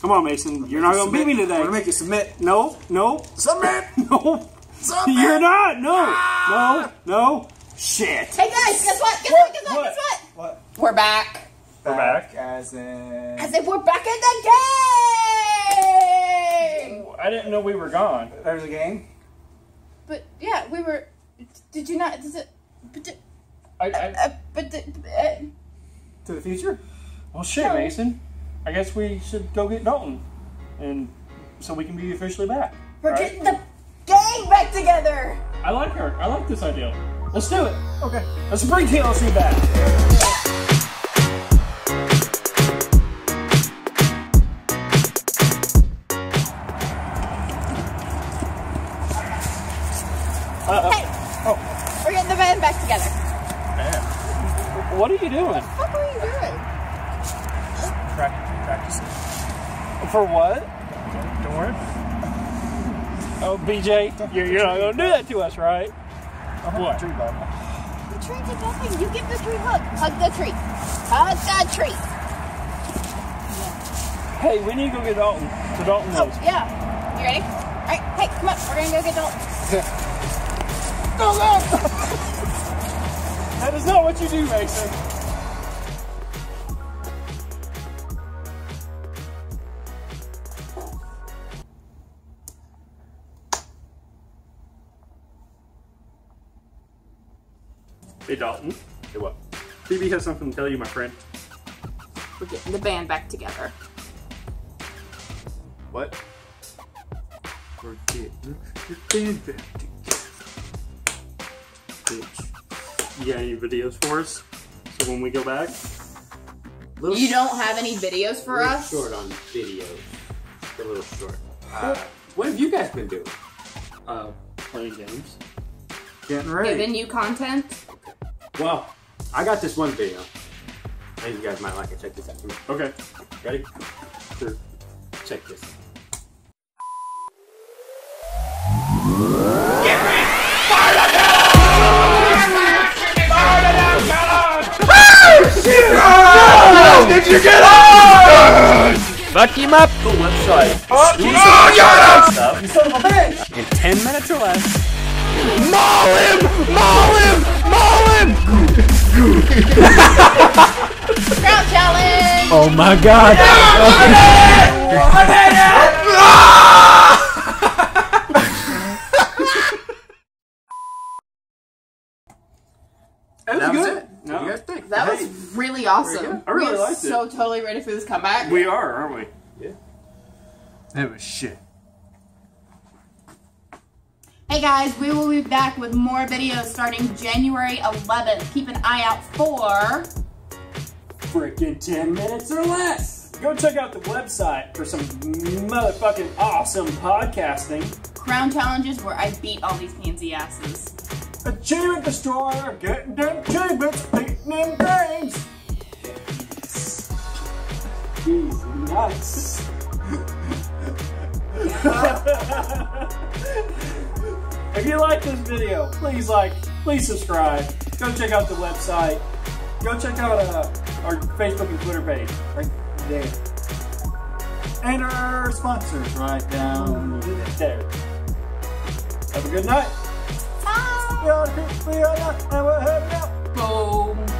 Come on, Mason. You're not gonna beat me today. I'm gonna make you submit. No, no, Submit! no. Submit! You're not. No, no, no. Shit. Hey guys, guess what? Guess what? Guess what? What? Guess what? What? We're back. We're back. As in... I said we're back in the game. I didn't know we were gone. There's a game? But yeah, we were. Did you not? Does it? But, did- I, I, uh, but did- uh, To the future? well, shit, Mason. I guess we should go get Dalton, and so we can be officially back. we're right? getting the gang back together. I like her. I like this idea. Let's do it. Okay. Let's bring TLC back. Hey, oh. we're getting the band back together. What are you doing? What are you doing? For what? Don't worry. Oh, BJ, you're, you're not going to do that to us, right? What? Tree bud. The tree did nothing. You give the tree a hug. Hug the tree. Hug the tree. Hey, we need to go get Dalton. So Dalton Oh, knows. yeah. You ready? All right. Hey, come on. We're gonna go get Dalton. Go, go! that is not what you do, Mason. Hey, Dalton. Hey, what? Phoebe has something to tell you, my friend. We're getting the band back together. What? We're getting your band back together. Bitch. You got any videos for us? So when we go back? Little You don't have any videos for little us? short on videos. A little short. Uh, what have you guys been doing? Uh, playing games. Getting ready. Giving you content? Well, I got this one video. I think you guys might like it. Check this out. Come. Okay. Ready? Sure. Check this. Fuck him up! The website. Oh, You son of a bitch! In 10 minutes or less. Maul him! Maul him! Oh my god! That was was good. it. No. What do you guys think? That Hey, was really awesome. I really we are liked it. so totally ready for this comeback. We are, aren't we? Yeah. That was shit. Hey guys, we will be back with more videos starting January 11th. Keep an eye out for Freaking 10 minutes or less. Go check out the website for some motherfucking awesome podcasting. crown challenges where I beat all these pansy asses. Achievement Destroyer, getting them achievements, beating them games. Jeez, nuts. if you like this video, please like, please subscribe. Go check out the website. Go check out uh, our Facebook and Twitter page right there. And our sponsors right down there. Have a good night. Bye! We are, we are, and we're heading out. Boom.